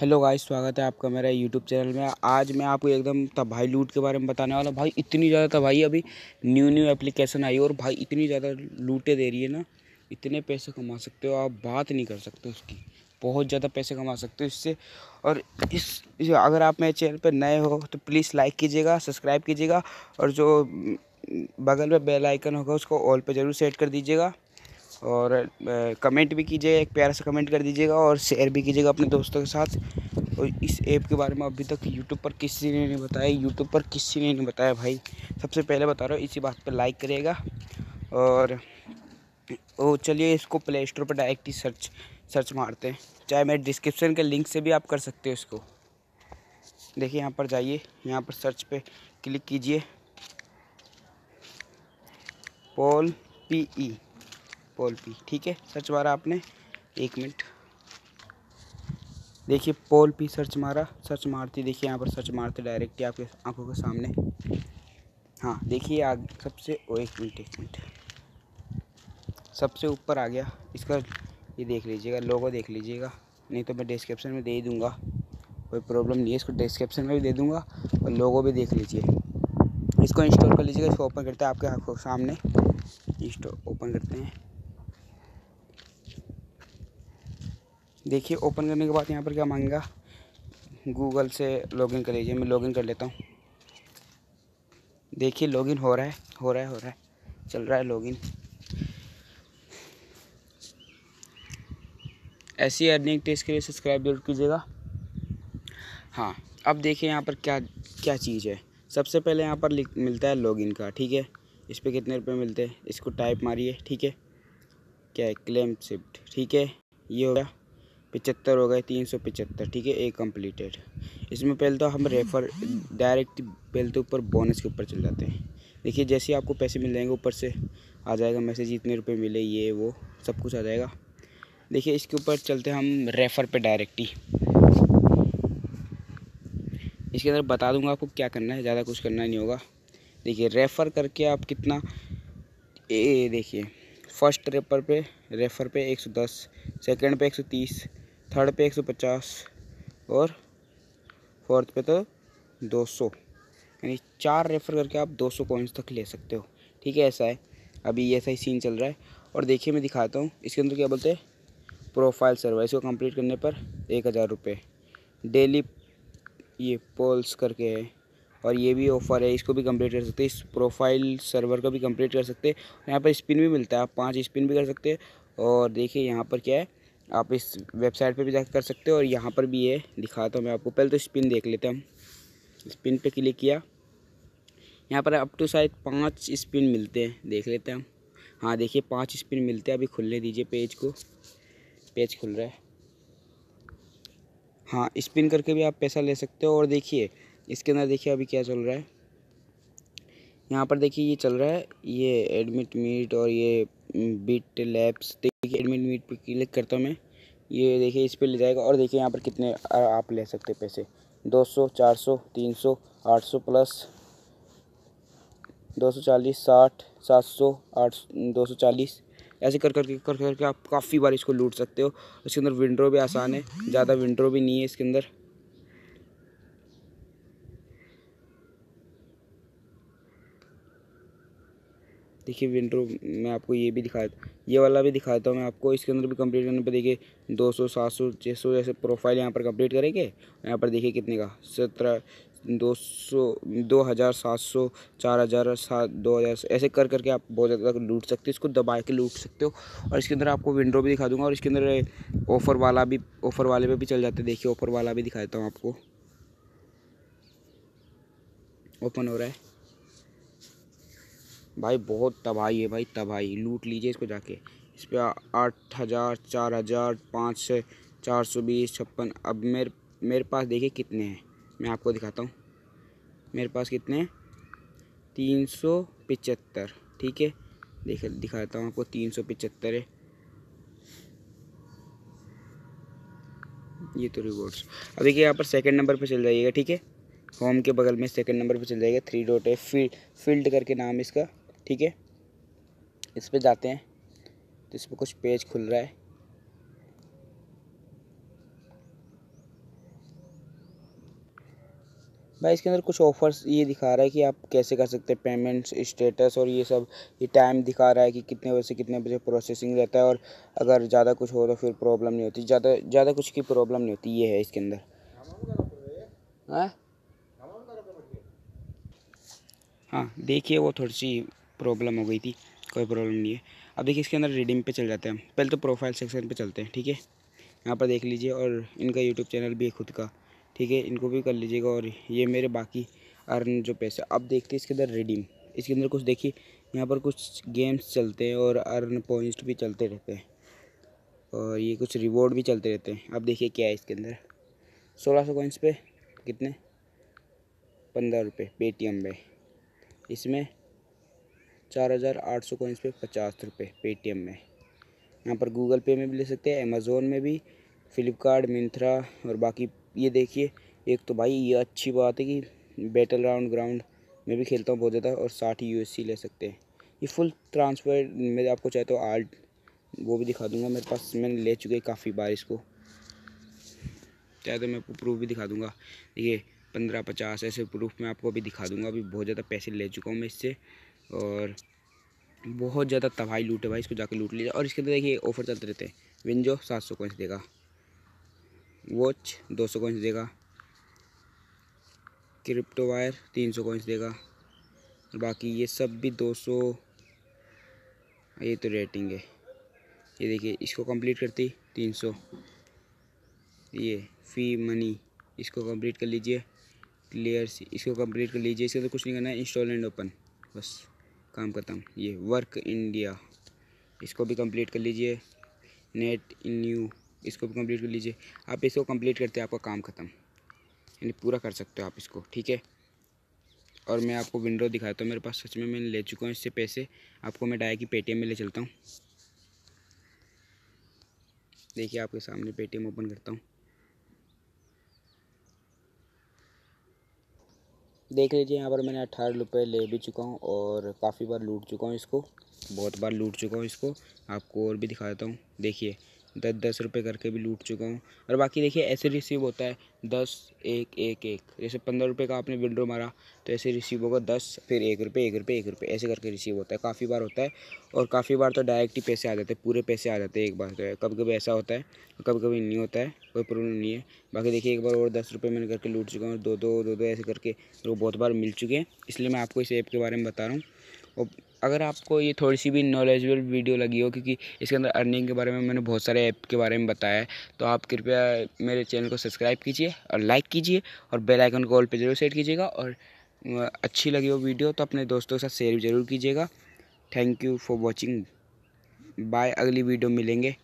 Hello guys स्वागत है आपका मेरा यूट्यूब चैनल में। आज मैं आपको एकदम तबाही लूट के बारे में बताने वाला भाई इतनी ज़्यादा तबाही अभी न्यू न्यू एप्लीकेशन आई और भाई इतनी ज़्यादा लूटे दे रही है ना इतने पैसे कमा सकते हो आप बात नहीं कर सकते उसकी। बहुत ज़्यादा पैसे कमा सकते हो इससे। और इस, अगर आप मेरे चैनल पर नए हो तो प्लीज़ लाइक कीजिएगा सब्सक्राइब कीजिएगा और जो बगल में बेल आइकन होगा उसको ऑल पर ज़रूर सेट कर दीजिएगा। और कमेंट भी कीजिएगा, एक प्यारा सा कमेंट कर दीजिएगा और शेयर भी कीजिएगा अपने दोस्तों के साथ। और इस ऐप के बारे में अभी तक यूट्यूब पर किसी ने नहीं बताया यूट्यूब पर किसी ने नहीं बताया भाई। सबसे पहले बता रहा हूँ, इसी बात पर लाइक करिएगा और, ओ, चलिए इसको प्ले स्टोर पर डायरेक्ट ही सर्च सर्च मारते हैं। चाहे मैं डिस्क्रिप्शन के लिंक से भी आप कर सकते हो इसको। देखिए यहाँ पर जाइए, यहाँ पर सर्च पे क्लिक कीजिए। Pole P E pole P ठीक है? सर्च मारा आपने। एक मिनट। देखिए पोल पी सर्च मारा सर्च मारती, देखिए यहाँ पर सर्च मारते डायरेक्ट आपके आँखों के सामने। हाँ देखिए आग, सबसे, ओ, एक मिनट एक मिनट। सबसे ऊपर आ गया। इसका ये देख लीजिएगा लोगो देख लीजिएगा। नहीं तो मैं डिस्क्रिप्शन में दे ही दूँगा। कोई प्रॉब्लम नहीं है, इसको डिस्क्रिप्शन में भी दे दूँगा और लोगो भी देख लीजिए। इसको इंस्टॉल कर लीजिएगा, इसको ओपन करते हैं आपके आँखों सामने। इंस्टॉल ओपन करते हैं। देखिए ओपन करने के बाद यहाँ पर क्या मांगेगा? गूगल से लॉगिन कर लीजिए, मैं लॉगिन कर लेता हूँ। देखिए लॉगिन हो रहा है, हो रहा है, हो रहा है। चल रहा है लॉगिन ऐसी अर्निंग टेस्ट के लिए सब्सक्राइब ज़रूर कीजिएगा। हाँ अब देखिए यहाँ पर क्या क्या चीज़ है। सबसे पहले यहाँ पर मिलता है लॉगिन का, ठीक है? इस पर कितने रुपए मिलते हैं? इसको टाइप मारिए, ठीक है? क्या है? क्लेम शिफ्ट ठीक है? ये हो गया। पचहत्तर हो गए, तीन सौ पचहत्तर, ठीक है, एक कम्प्लीटेड इसमें पहले तो हम रेफर डायरेक्ट पहले तो ऊपर बोनस के ऊपर चल जाते हैं। देखिए, जैसे ही आपको पैसे मिल जाएँगे ऊपर से, आ जाएगा मैसेज इतने रुपए मिले, ये, वो, सब कुछ आ जाएगा। देखिए, इसके ऊपर चलते हैं हम रेफ़र पे डायरेक्ट ही। इसके अंदर बता दूँगा आपको क्या करना है, ज़्यादा कुछ करना नहीं होगा। देखिए रेफ़र करके आप कितना, ए, देखिए फ़र्स्ट रेफर पे रेफ़र पे 110 सेकंड पे 130 थर्ड पे एक सौ पचास और फोर्थ पे तो दो सौ। यानी चार रेफ़र करके आप दो सौ कॉइन्स तक ले सकते हो। ठीक है, ऐसा है। अभी ऐसा ही सीन चल रहा है। और देखिए, मैं दिखाता हूँ। इसके अंदर क्या बोलते हैं? प्रोफ़ाइल सर्वर इसको कंप्लीट करने पर एक हज़ार रुपये डेली ये पोल्स करके है। और ये भी ऑफ़र है। इसको भी कंप्लीट कर सकते हैं। इस प्रोफ़ाइल सर्वर का भी कंप्लीट कर सकते हैं। यहाँ पर स्पिन भी मिलता है। आप पाँच स्पिन भी कर सकते हैं। और देखिए, यहाँ पर क्या है? आप इस वेबसाइट पे भी जाकर कर सकते हो और यहाँ पर भी ये दिखाता हूँ मैं आपको। पहले तो स्पिन देख लेते हैं हम। स्पिन पे क्लिक किया। यहाँ पर अप टू शायद पाँच स्पिन मिलते हैं। देख लेते हैं हम। हाँ देखिए पाँच स्पिन मिलते हैं। अभी खुलने दीजिए पेज को। पेज खुल रहा है। हाँ स्पिन करके भी आप पैसा ले सकते हो। और देखिए, इसके अंदर देखिए अभी क्या चल रहा है। यहाँ पर देखिए ये चल रहा है। ये एडमिट मीट और ये बिट लैब्स देखिए एडमिट मीट पर क्लिक करता हूँ मैं। ये देखिए इस पर ले जाएगा और देखिए यहाँ पर कितने आप ले सकते पैसे। 200 400 300 800 प्लस 240 60 700 आठ 240 ऐसे कर करके कर करके आप काफ़ी बार इसको लूट सकते हो। इसके अंदर विंड्रो भी आसान है, ज़्यादा विंड्रो भी नहीं है इसके अंदर। देखिए विंडो मैं आपको ये भी दिखा, ये वाला भी दिखाता हूँ मैं आपको। इसके अंदर भी कंप्लीट करने पर देखिए दो सौ, सात सौ छः सौ जैसे प्रोफ़ाइल यहाँ पर कंप्लीट करेंगे। यहाँ पर देखिए कितने का? सत्रह, दो सौ, दो हज़ार सात सौ, चार हज़ार सात, दो हज़ार ऐसे कर करके आप बहुत ज़्यादा लूट सकते हो, इसको दबा के लूट सकते हो। और इसके अंदर आपको विंडो भी दिखा दूँगा और इसके अंदर ऑफ़र वाला भी ऑफ़र वाले पे भी चल जाते देखिए ऑफ़र वाला भी दिखा देता हूँ आपको। ओपन हो रहा है। भाई बहुत तबाही है भाई, तबाही। लूट लीजिए इसको जाके। इस पर आठ हज़ार, चार हज़ार, पाँच से चार सौ बीस, छप्पन। अब मेरे मेरे पास देखिए कितने हैं। मैं आपको दिखाता हूँ। मेरे पास कितने हैं? तीन सौ पचहत्तर। ठीक है? देख, दिखाता हूँ आपको, तीन सौ पचहत्तर है। ये तो रिवॉर्ड्स अब देखिए, यहाँ पर सेकंड नंबर पे चल जाइएगा, ठीक है? होम के बगल में सेकंड नंबर पे चल जाएगा थ्री डॉट है फ़ील्ड फ़ील्ड करके नाम इसका। ठीक है? इस पर जाते हैं। तो इस पर कुछ पेज खुल रहा है। भाई, इसके अंदर कुछ ऑफर्स ये दिखा रहा है कि आप कैसे कर सकते हैं पेमेंट्स स्टेटस और ये सब। ये टाइम दिखा रहा है कि कितने बजे से कितने बजे प्रोसेसिंग रहता है और अगर ज़्यादा कुछ हो तो फिर प्रॉब्लम नहीं होती। ज़्यादा ज़्यादा कुछ की प्रॉब्लम नहीं होती, ये है इसके अंदर। हाँ? हाँ देखिए वो थोड़ी सी प्रॉब्लम हो गई थी, कोई प्रॉब्लम नहीं है। अब देखिए इसके अंदर रीडिंग पे चल जाते हैं पहले तो प्रोफ़ाइल सेक्शन पे चलते हैं, ठीक है? यहाँ पर देख लीजिए और इनका यूट्यूब चैनल भी है खुद का, ठीक है? इनको भी कर लीजिएगा और ये मेरे बाकी अर्न जो पैसे, अब देखते हैं इसके अंदर रिडीम इसके अंदर कुछ देखिए, यहाँ पर कुछ गेम्स चलते हैं और अर्न पॉइंट्स भी चलते रहते हैं। और ये कुछ रिवॉर्ड भी चलते रहते हैं। अब देखिए क्या है इसके अंदर। सोलह सौ कॉइन्स पे कितने? पंद्रह रुपये पेटीएम पे। इसमें चार हज़ार आठ सौ कॉइन्स पे पचास रुपये पेटीएम में। यहाँ पर गूगल पे में भी ले सकते हैं अमेज़ोन में भी फ़्लिपकार्ट मिंत्रा और बाकी ये देखिए, एक तो भाई ये अच्छी बात है कि बैटल राउंड ग्राउंड में भी खेलता हूँ बहुत ज़्यादा और साठ यू ले सकते हैं। ये फुल ट्रांसफ़र में आपको चाहे तो आर्ट वो भी दिखा दूँगा, मेरे पास मैंने ले चुके काफ़ी बार इसको। चाहे तो मैं आपको प्रूफ भी दिखा दूँगा। देखिए, पंद्रह पचास ऐसे प्रूफ मैं आपको अभी दिखा दूँगा, अभी बहुत ज़्यादा पैसे ले चुका हूँ मैं इससे। और बहुत ज़्यादा तबाही लूट है भाई, इसको जाके लूट लीजिए और इसके अंदर देखिए ऑफ़र चलते रहते हैं। विंजो सात सौ कॉइंस देगा। वॉच दो सौ कॉइंस देगा। क्रिप्टो वायर तीन सौ कॉइंस देगा। बाकी ये सब भी दो सौ, ये तो रेटिंग है। ये देखिए, इसको कंप्लीट करती तीन सौ। ये फ़ी मनी इसको कंप्लीट कर लीजिए। क्लियर इसको कंप्लीट कर लीजिए। इसके तो कुछ नहीं करना है इंस्टॉल एंड ओपन बस। काम करता हूँ। ये वर्क इंडिया इसको भी कंप्लीट कर लीजिए। नेट इन न्यू इसको भी कंप्लीट कर लीजिए। आप इसको कंप्लीट करते हैं, आपका काम ख़त्म। यानी पूरा कर सकते हो आप इसको, ठीक है? और मैं आपको विंडो दिखाता हूँ। मेरे पास सच में मैंने ले चुका हूँ इससे पैसे। आपको मैं डायरेक्ट पेटीएम में ले चलता हूँ। देखिए, आपके सामने पेटीएम ओपन करता हूँ। देख लीजिए, यहाँ पर मैंने अट्ठारह रुपये ले भी चुका हूँ और काफ़ी बार लूट चुका हूँ इसको, बहुत बार लूट चुका हूँ इसको। आपको और भी दिखा देता हूँ। देखिए दस दस रुपये करके भी लूट चुका हूँ। और बाकी देखिए, ऐसे रिसीव होता है दस, एक एक एक। जैसे पंद्रह रुपये का आपने विंड्रो मारा तो ऐसे रिसीव होगा दस, फिर एक रुपये एक रुपये एक रुपये ऐसे करके रिसीव होता है। काफ़ी बार होता है और काफ़ी बार तो डायरेक्ट ही पैसे आ जाते हैं, पूरे पैसे आ जाते हैं एक बार तो। कभी कभी ऐसा होता है कभी कभी नहीं होता है, कोई प्रॉब्लम नहीं है। बाकी देखिए, एक बार और दस रुपये मैंने करके लूट चुका हूँ, दो दो दो दो ऐसे करके वो बहुत बार मिल चुके हैं। इसलिए मैं आपको इस ऐप के बारे में बता रहा हूँ। और अगर आपको ये थोड़ी सी भी नॉलेजबल वीडियो लगी हो, क्योंकि इसके अंदर अर्निंग के बारे में मैंने बहुत सारे ऐप के बारे में बताया है तो आप कृपया मेरे चैनल को सब्सक्राइब कीजिए और लाइक कीजिए और बेल आइकन कॉल पे ज़रूर सेट कीजिएगा और अच्छी लगी हो वीडियो तो अपने दोस्तों के साथ शेयर ज़रूर कीजिएगा। Thank you for watching bye अगली वीडियो मिलेंगे।